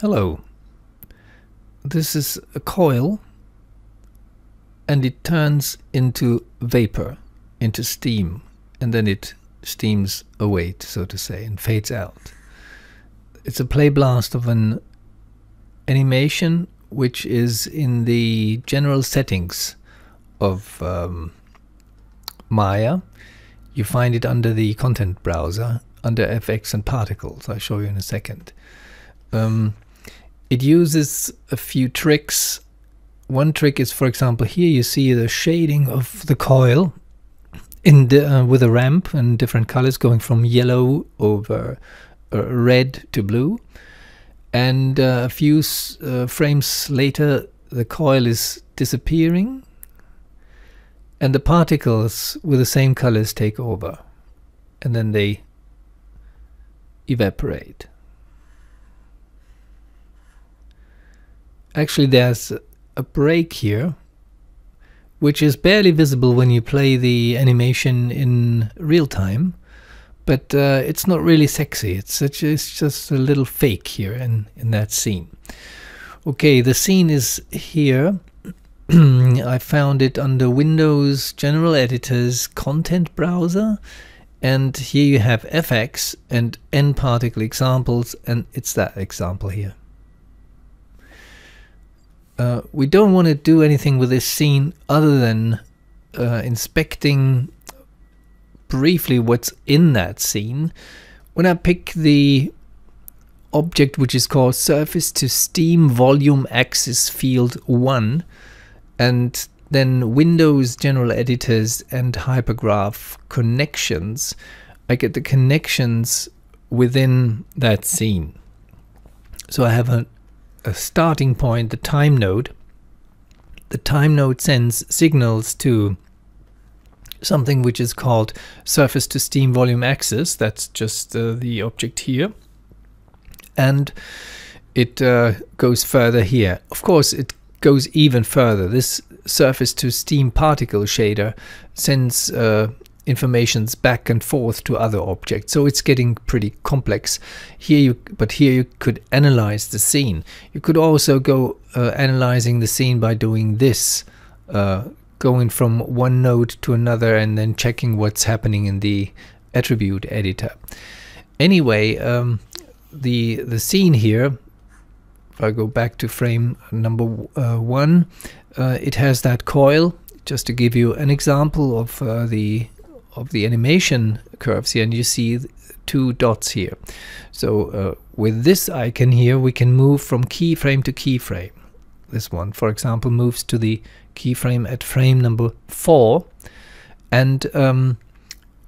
Hello. This is a coil and it turns into vapor, into steam, and then it steams away, so to say, and fades out. It's a play blast of an animation which is in the general settings of um, Maya. You find it under the content browser, under FX and particles. I'll show you in a second. Um, it uses a few tricks. One trick is, for example, here you see the shading of the coil in the, uh, with a ramp and different colors going from yellow over uh, red to blue. And uh, a few uh, frames later, the coil is disappearing and the particles with the same colors take over and then they evaporate. Actually, there's a break here, which is barely visible when you play the animation in real time, but uh, it's not really sexy. It's, it's just a little fake here in, in that scene. Okay, the scene is here. I found it under Windows General Editor's Content Browser. And here you have FX and nParticle examples, and it's that example here. Uh, we don't want to do anything with this scene other than uh, inspecting briefly what's in that scene. When I pick the object which is called surface to steam volume axis field 1 and then Windows general editors and hypergraph connections, I get the connections within that scene. So I have a a starting point, the time node. The time node sends signals to something which is called surface to steam volume axis. That's just uh, the object here. And it uh, goes further here. Of course, it goes even further. This surface to steam particle shader sends uh, informations back and forth to other objects. So it's getting pretty complex here. You, but here you could analyze the scene. You could also go uh, analyzing the scene by doing this, uh, going from one node to another and then checking what's happening in the attribute editor. Anyway, um, the the scene here. If I go back to frame number uh, one, uh, it has that coil. Just to give you an example of uh, the of the animation curves here and you see two dots here. So uh, with this icon here we can move from keyframe to keyframe. This one for example moves to the keyframe at frame number 4 and um,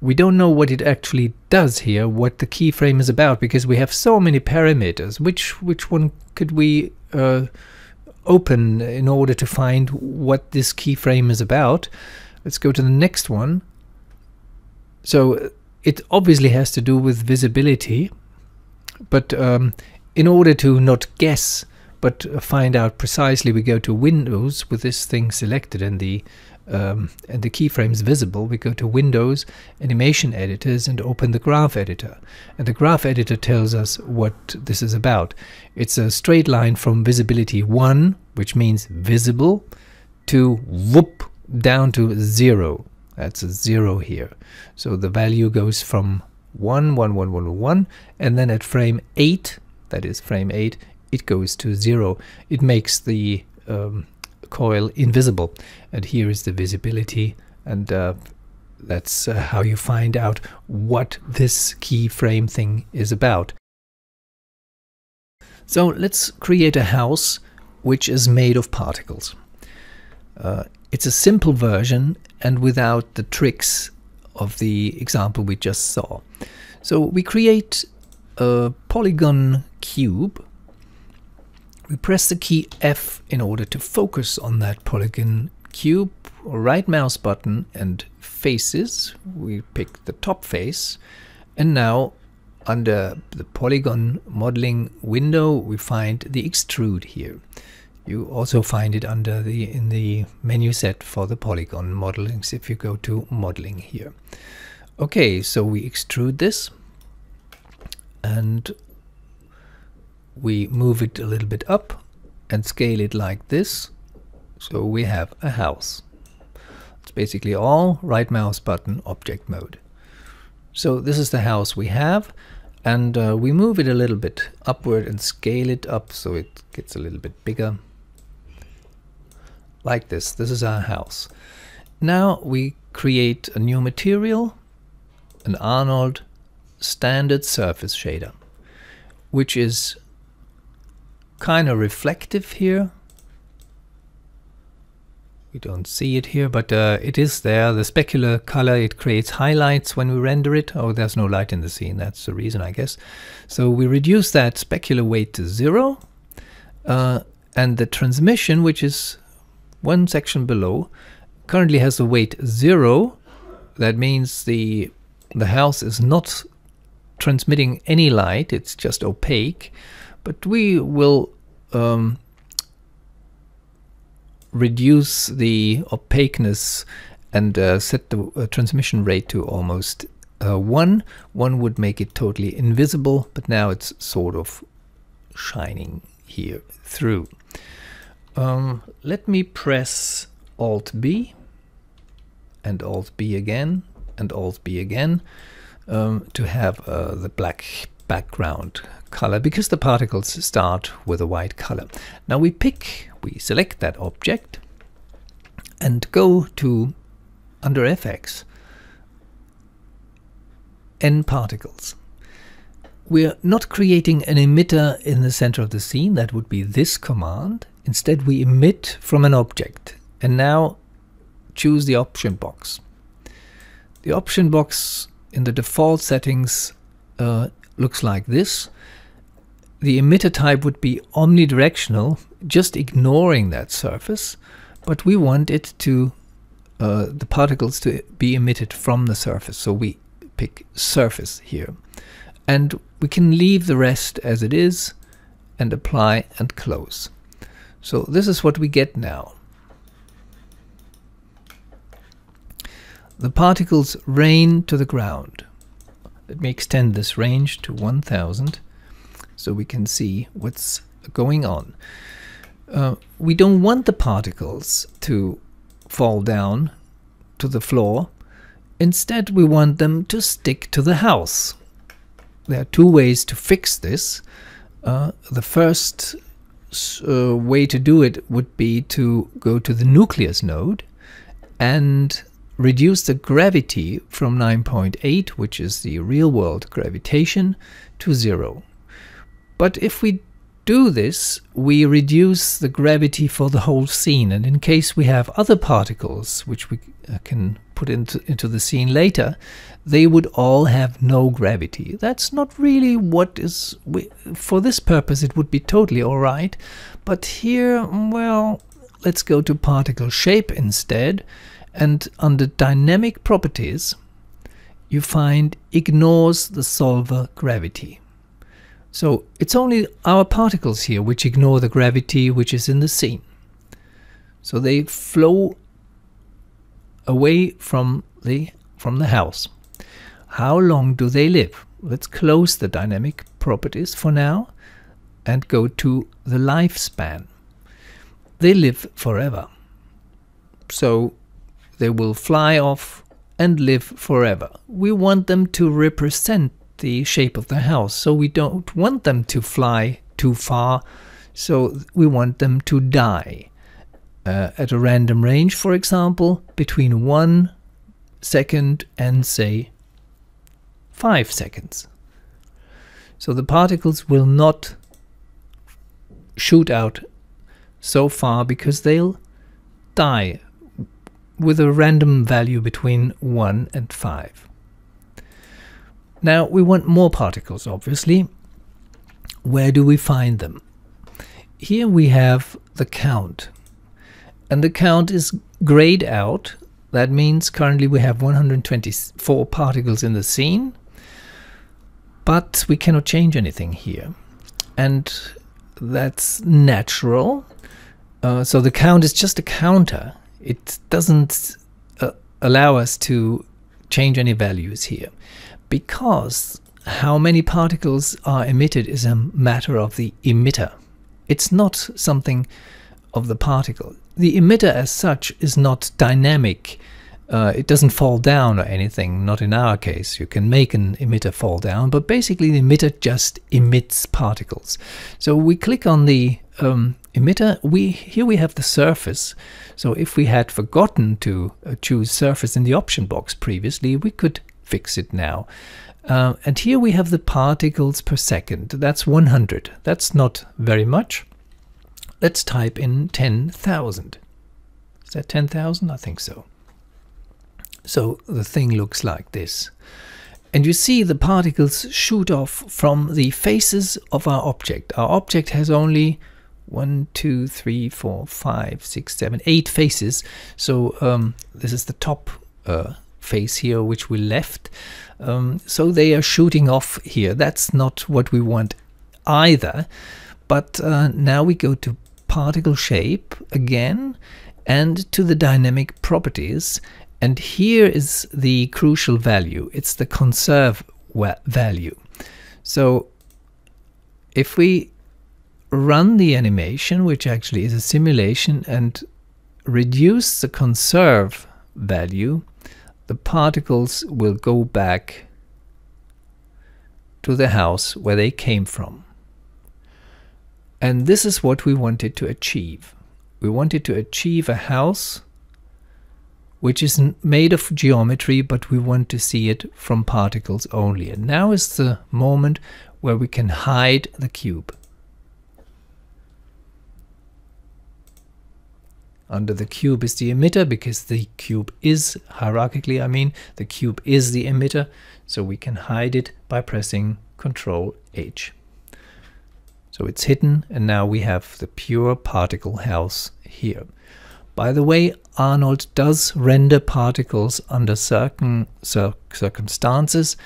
we don't know what it actually does here, what the keyframe is about because we have so many parameters. Which, which one could we uh, open in order to find what this keyframe is about? Let's go to the next one so it obviously has to do with visibility, but um, in order to not guess but find out precisely, we go to Windows with this thing selected and the um, and the keyframes visible. We go to Windows, Animation Editors, and open the Graph Editor. And the Graph Editor tells us what this is about. It's a straight line from visibility 1, which means visible, to whoop down to 0, that's a zero here. So the value goes from 1, 1, 1, 1, 1, and then at frame 8, that is frame 8, it goes to 0. It makes the um, coil invisible. And here is the visibility, and uh, that's uh, how you find out what this keyframe thing is about. So let's create a house which is made of particles. Uh, it's a simple version and without the tricks of the example we just saw. So we create a polygon cube. We press the key F in order to focus on that polygon cube, right mouse button and faces. We pick the top face and now under the polygon modeling window we find the extrude here. You also find it under the in the menu set for the polygon modelings if you go to modeling here. Okay, so we extrude this and we move it a little bit up and scale it like this. So we have a house. It's basically all right mouse button object mode. So this is the house we have and uh, we move it a little bit upward and scale it up so it gets a little bit bigger. Like this. This is our house. Now we create a new material, an Arnold standard surface shader, which is kind of reflective here. We don't see it here, but uh, it is there. The specular color, it creates highlights when we render it. Oh, there's no light in the scene. That's the reason, I guess. So we reduce that specular weight to zero. Uh, and the transmission, which is one section below, currently has a weight zero. That means the the house is not transmitting any light. It's just opaque. But we will um, reduce the opaqueness and uh, set the uh, transmission rate to almost uh, 1. 1 would make it totally invisible, but now it's sort of shining here through. Um, let me press Alt B and Alt B again and Alt B again um, to have uh, the black background color because the particles start with a white color. Now we pick, we select that object and go to under FX nParticles. We're not creating an emitter in the center of the scene, that would be this command. Instead we emit from an object and now choose the option box. The option box in the default settings uh, looks like this. The emitter type would be omnidirectional, just ignoring that surface, but we want it to, uh, the particles to be emitted from the surface, so we pick surface here. And we can leave the rest as it is and apply and close. So this is what we get now. The particles rain to the ground. Let me extend this range to 1000 so we can see what's going on. Uh, we don't want the particles to fall down to the floor. Instead, we want them to stick to the house. There are two ways to fix this. Uh, the first uh, way to do it would be to go to the nucleus node and reduce the gravity from 9.8, which is the real world gravitation, to zero. But if we do this, we reduce the gravity for the whole scene. And in case we have other particles, which we uh, can put into, into the scene later, they would all have no gravity. That's not really what is, we, for this purpose it would be totally alright. But here, mm, well, let's go to particle shape instead and under dynamic properties you find ignores the solver gravity. So it's only our particles here which ignore the gravity which is in the scene. So they flow away from the from the house. How long do they live? Let's close the dynamic properties for now and go to the lifespan. They live forever. So they will fly off and live forever. We want them to represent the shape of the house, so we don't want them to fly too far, so we want them to die. Uh, at a random range, for example, between one second and say five seconds. So the particles will not shoot out so far because they'll die with a random value between 1 and 5. Now we want more particles obviously. Where do we find them? Here we have the count. And the count is grayed out. That means currently we have 124 particles in the scene. But we cannot change anything here. And that's natural. Uh, so the count is just a counter it doesn't uh, allow us to change any values here because how many particles are emitted is a matter of the emitter. It's not something of the particle. The emitter as such is not dynamic. Uh, it doesn't fall down or anything, not in our case. You can make an emitter fall down, but basically the emitter just emits particles. So we click on the um, emitter. We Here we have the surface. So if we had forgotten to uh, choose surface in the option box previously, we could fix it now. Uh, and here we have the particles per second. That's 100. That's not very much. Let's type in 10,000. Is that 10,000? I think so. So the thing looks like this. And you see the particles shoot off from the faces of our object. Our object has only one, two, three, four, five, six, seven, eight faces. So um, this is the top uh, face here, which we left. Um, so they are shooting off here. That's not what we want either. But uh, now we go to particle shape again and to the dynamic properties. And here is the crucial value. It's the conserve value. So if we run the animation, which actually is a simulation, and reduce the conserve value, the particles will go back to the house where they came from. And this is what we wanted to achieve. We wanted to achieve a house which is made of geometry, but we want to see it from particles only. And now is the moment where we can hide the cube. Under the cube is the emitter because the cube is, hierarchically I mean, the cube is the emitter, so we can hide it by pressing Ctrl H. So it's hidden and now we have the pure particle house here. By the way, Arnold does render particles under certain cir circumstances.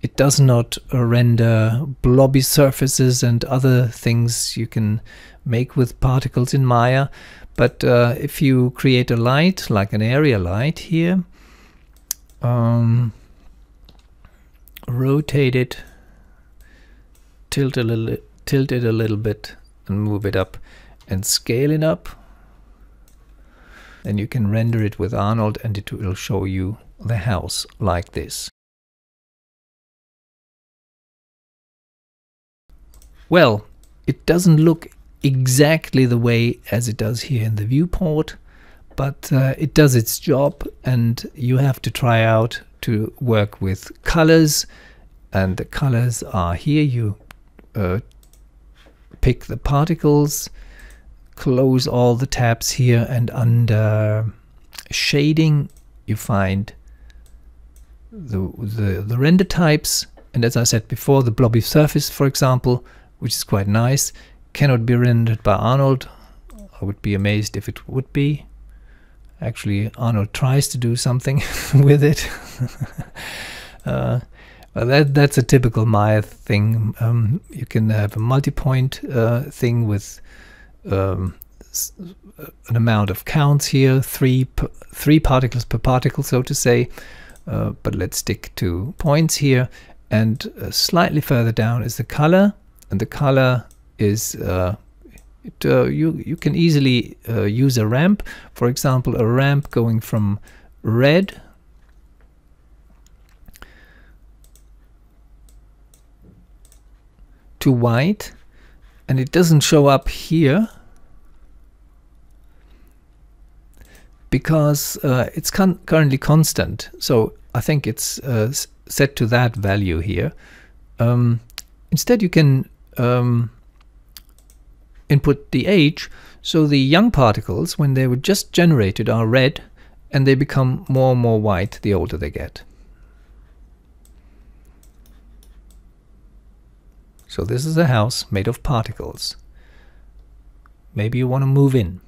It does not render blobby surfaces and other things you can make with particles in Maya. But uh, if you create a light, like an area light here, um, rotate it, tilt, a little, tilt it a little bit and move it up and scale it up, then you can render it with Arnold and it will show you the house like this. Well, it doesn't look exactly the way as it does here in the viewport, but uh, it does its job and you have to try out to work with colors and the colors are here. You uh, pick the particles, close all the tabs here and under shading you find the, the, the render types and as I said before the blobby surface for example which is quite nice cannot be rendered by Arnold. I would be amazed if it would be. Actually, Arnold tries to do something with it. uh, well, that that's a typical Maya thing. Um, you can have a multi-point uh, thing with um, an amount of counts here, three three particles per particle, so to say. Uh, but let's stick to points here. And uh, slightly further down is the color, and the color is uh, it, uh, you you can easily uh, use a ramp. For example, a ramp going from red to white, and it doesn't show up here because uh, it's con currently constant. So I think it's uh, set to that value here. Um, instead, you can um, input the age, so the young particles, when they were just generated, are red, and they become more and more white the older they get. So this is a house made of particles. Maybe you want to move in.